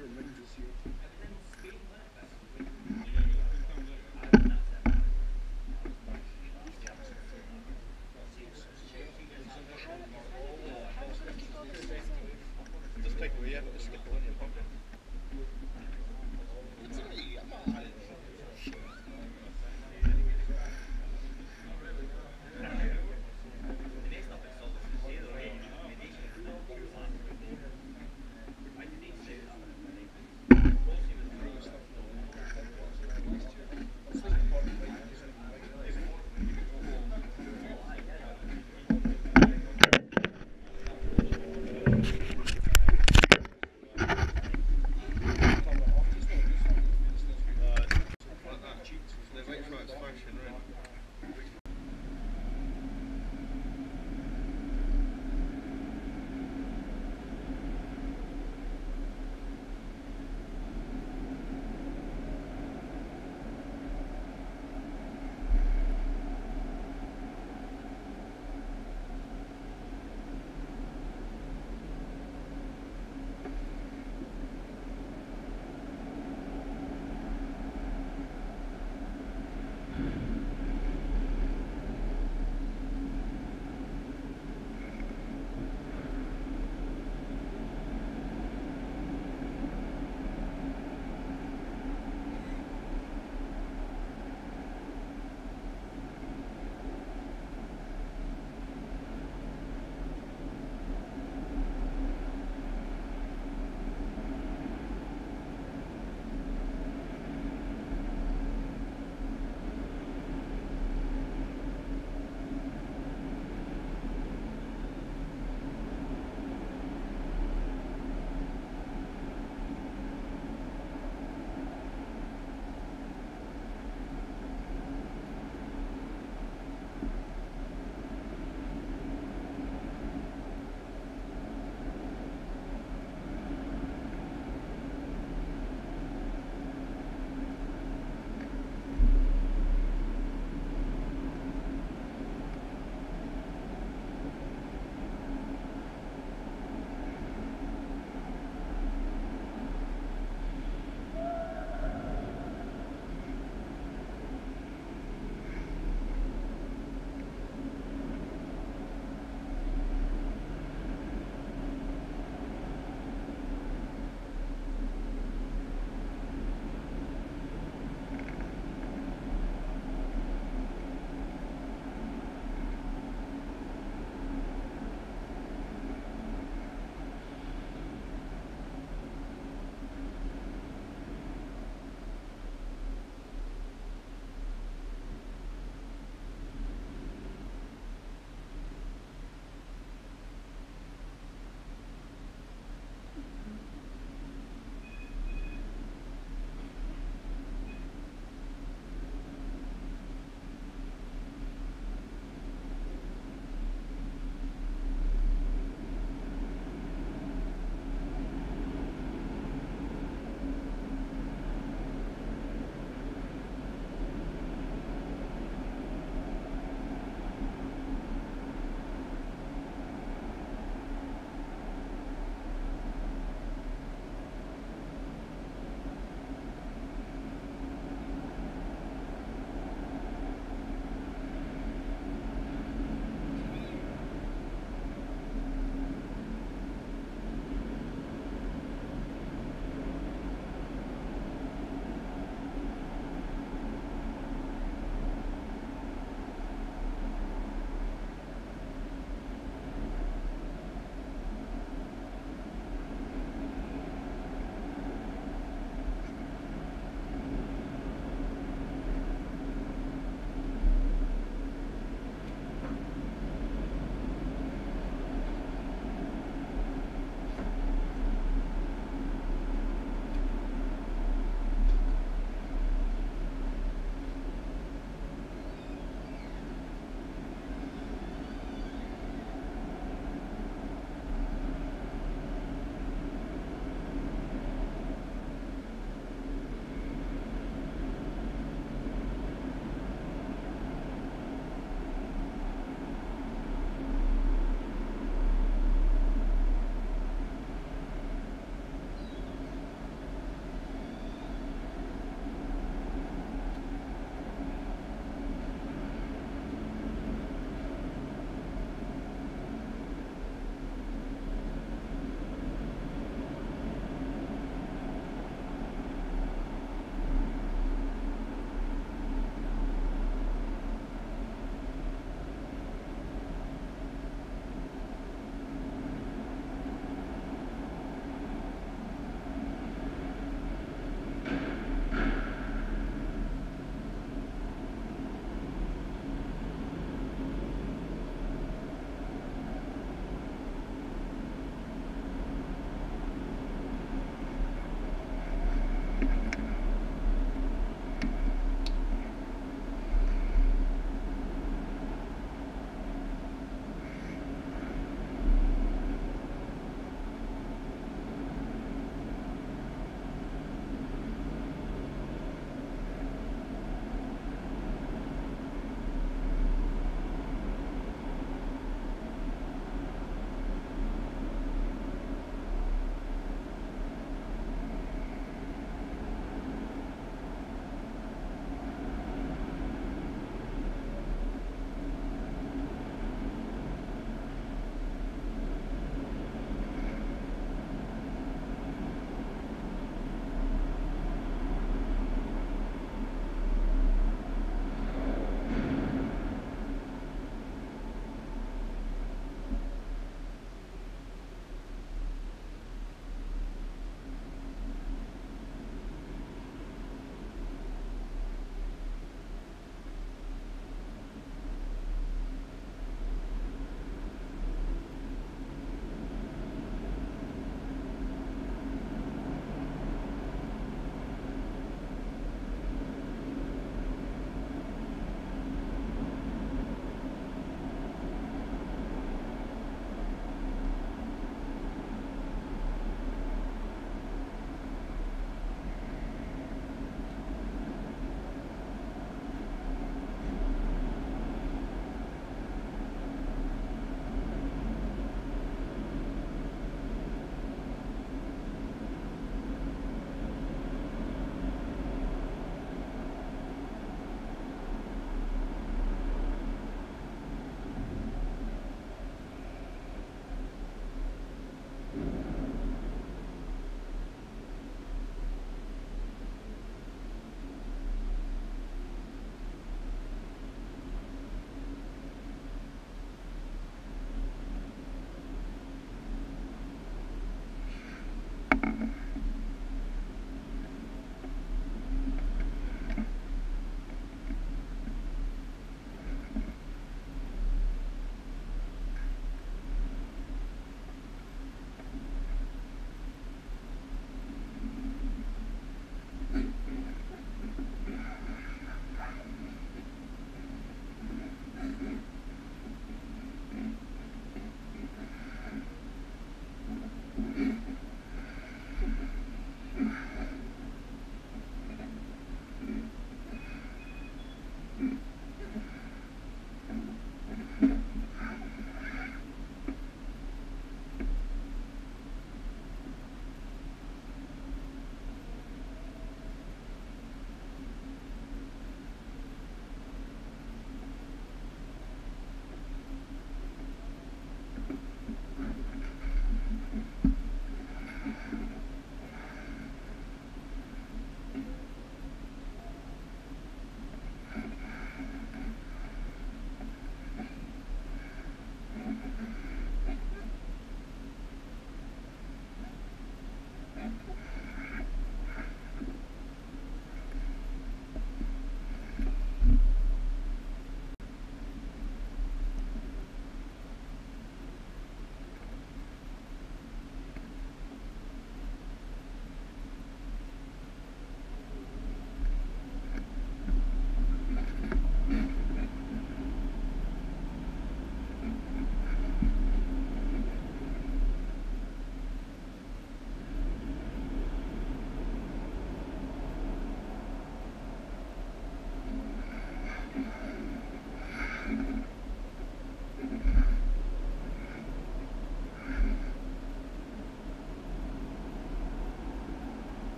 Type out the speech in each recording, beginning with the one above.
Just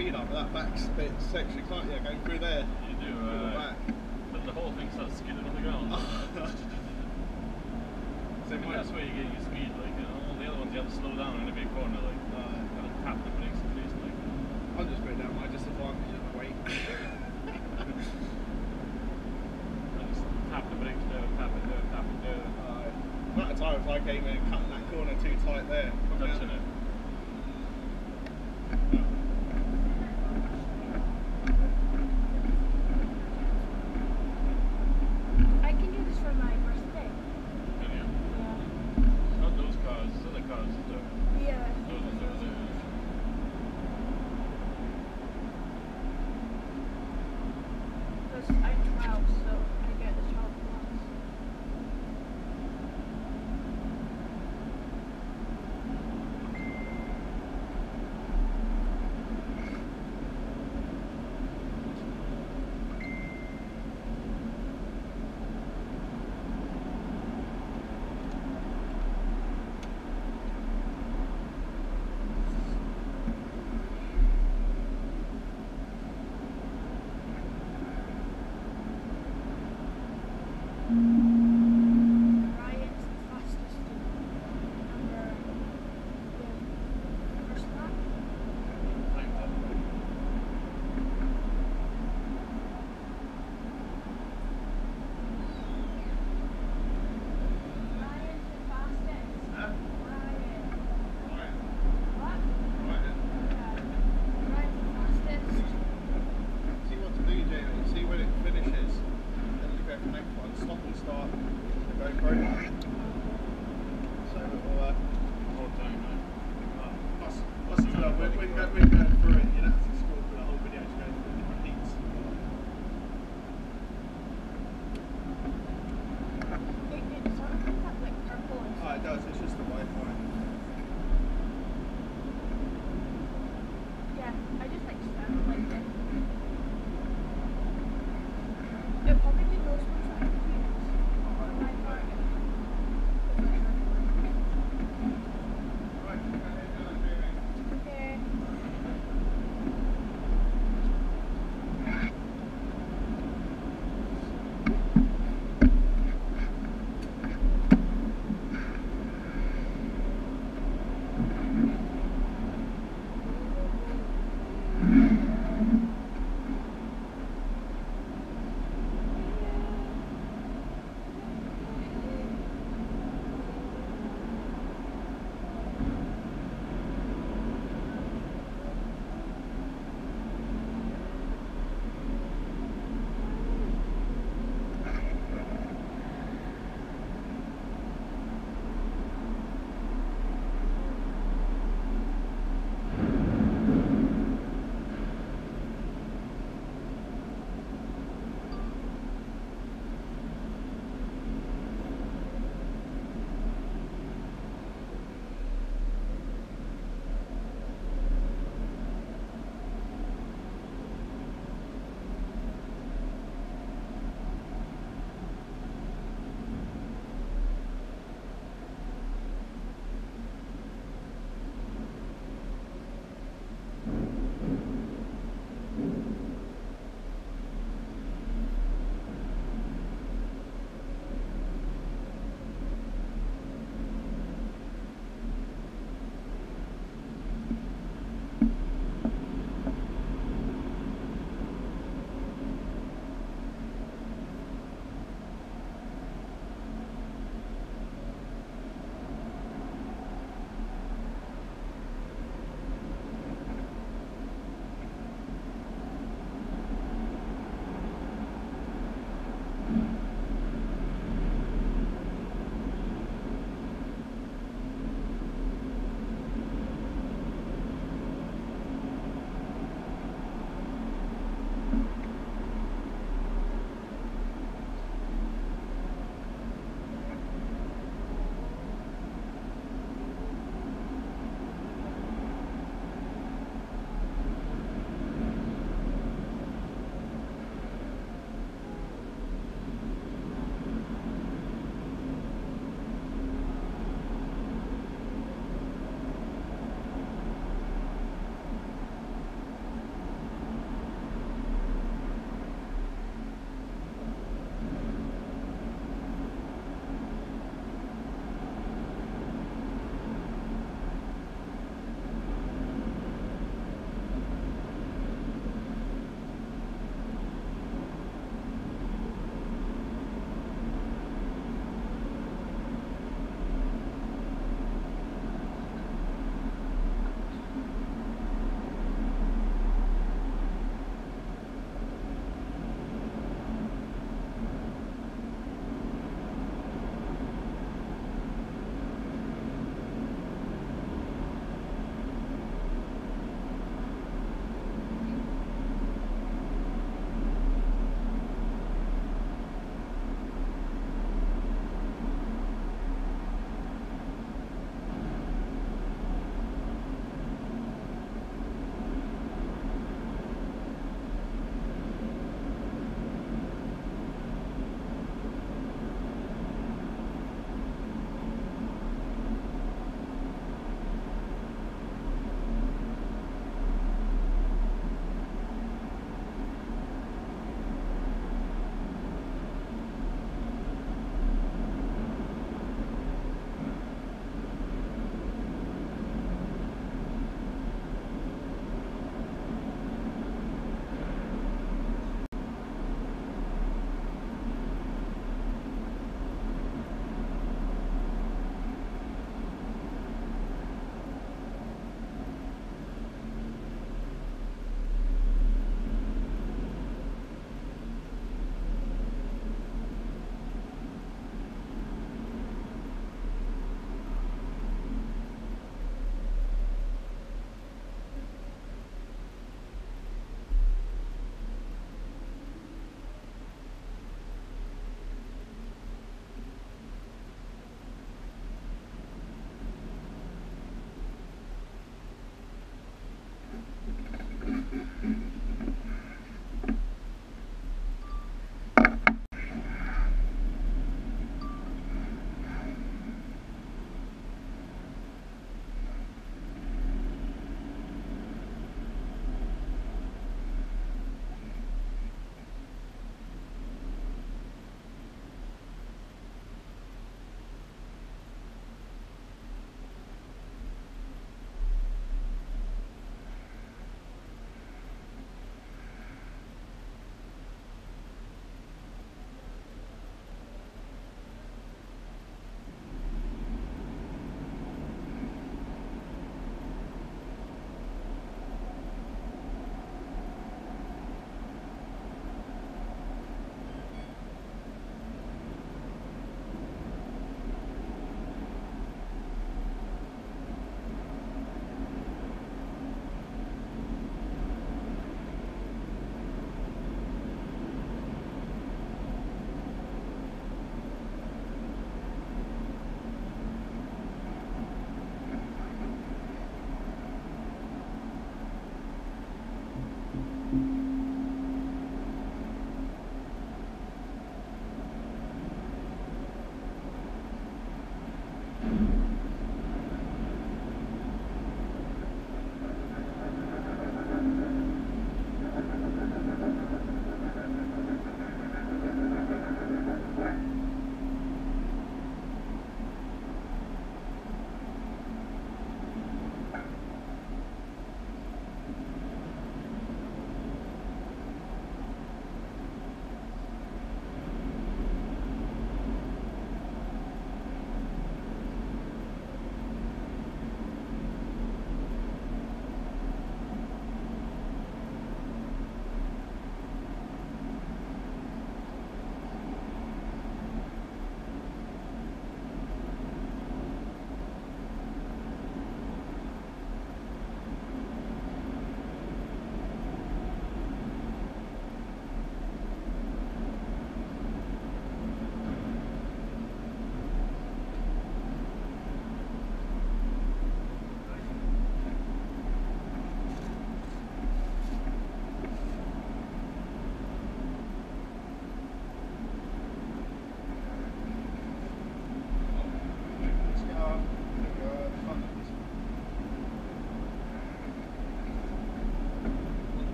speed up that back bit section, can't you? Going through there. You do, uh, But the whole thing starts skidding on the ground. so I mean, that's where you get your speed, like, you know, all the other ones you have to slow down in a big corner, like, uh, kind of tap the brakes at least, like. I'll just put down my disadvantage of the weight. just tap the brakes there, tap it tap it there. Uh, amount of if I came in and cut that corner too tight there. Touching it.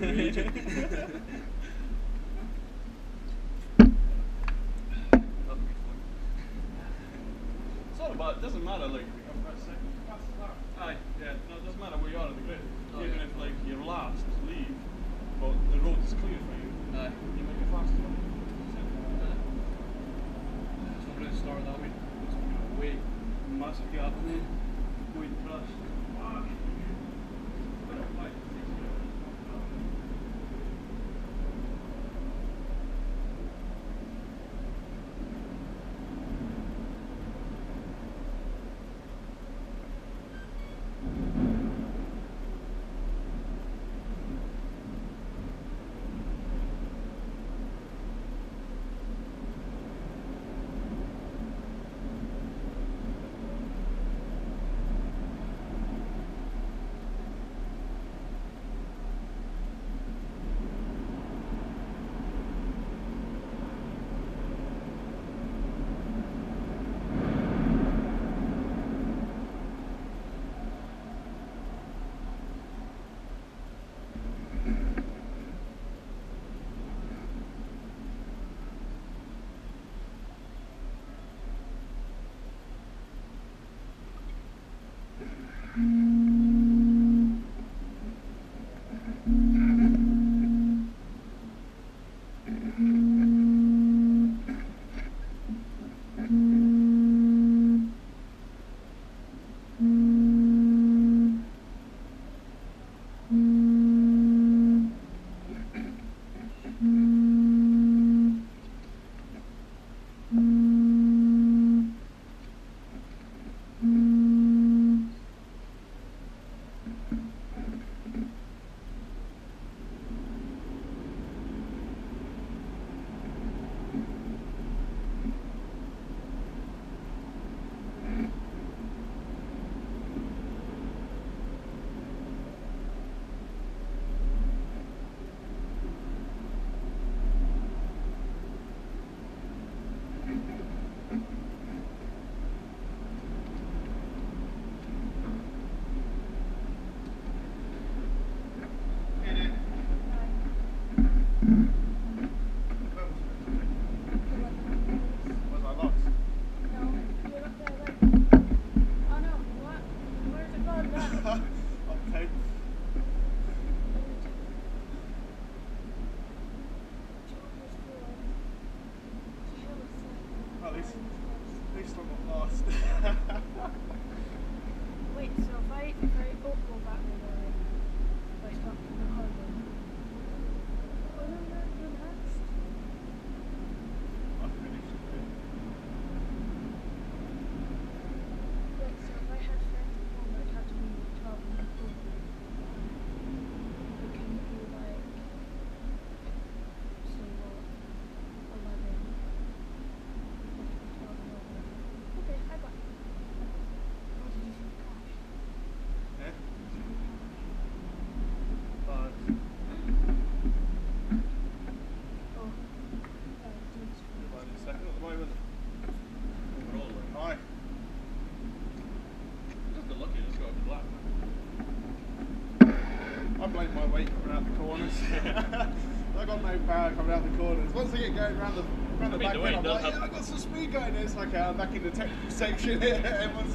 about, it doesn't matter, like, Mm-hmm. corners. I got no power coming out the corners. Once I get going around the, around the back end, I'm like, yeah, I've got some speed going. It's like, I'm back in the technical section. Everyone's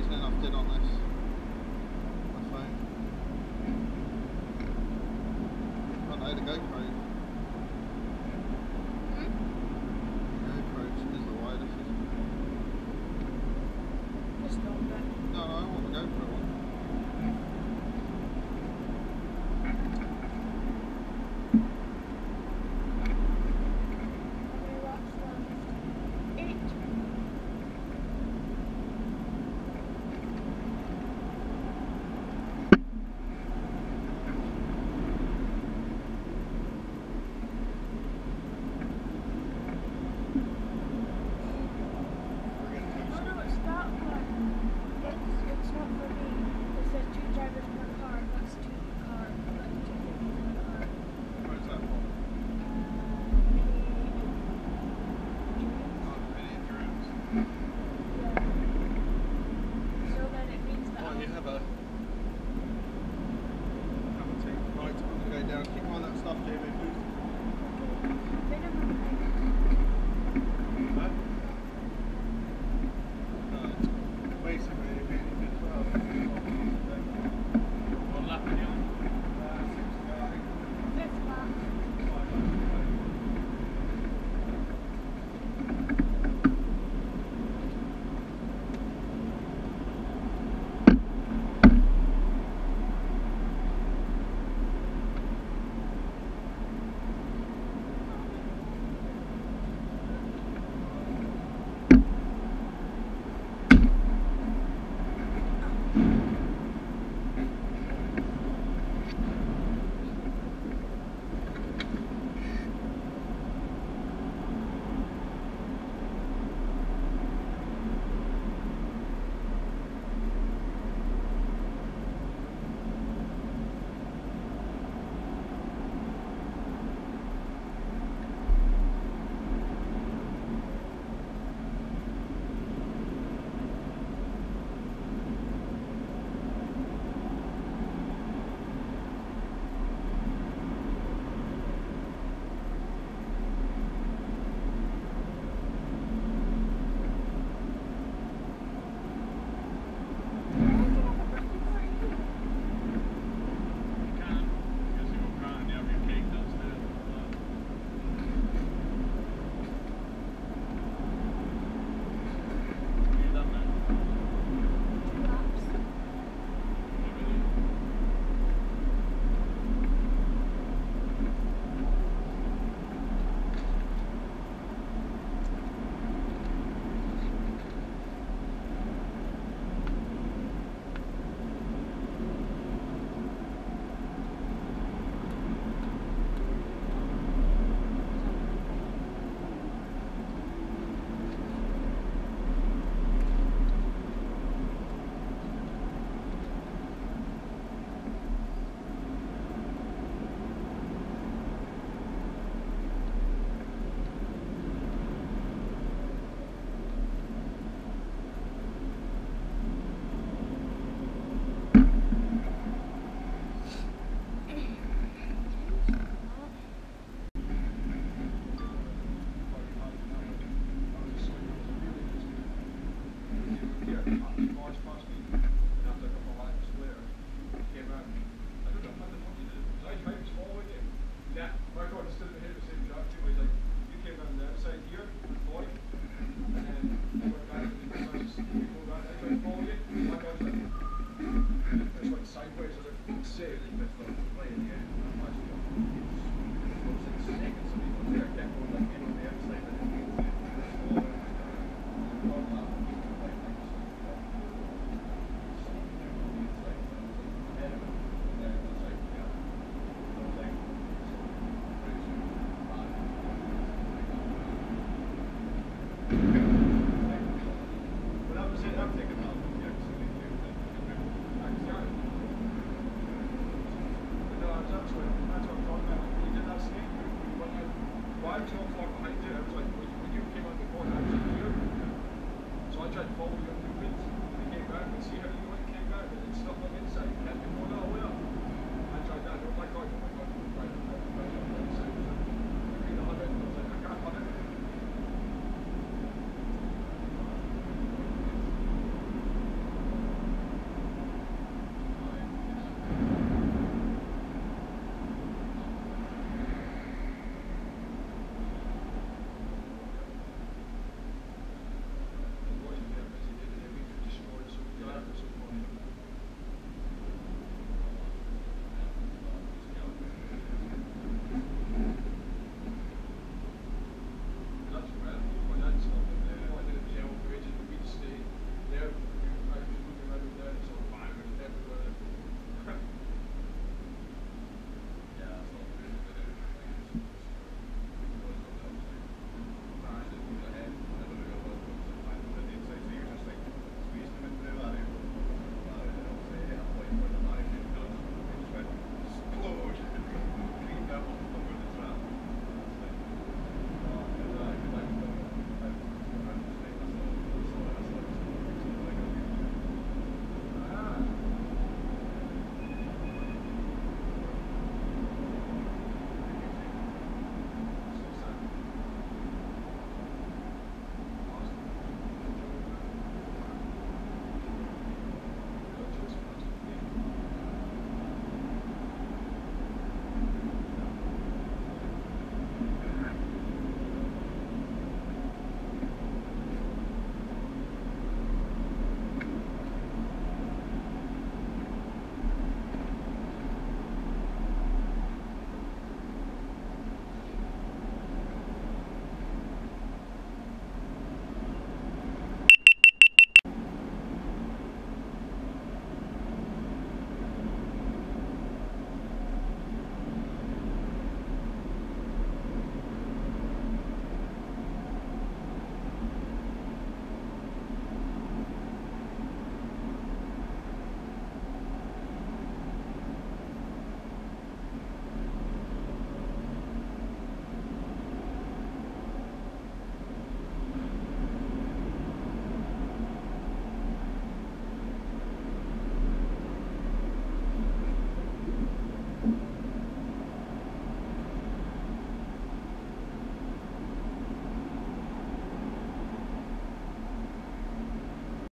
reasoning I've done on this. I found. Run GoPro. criar. Pode falar.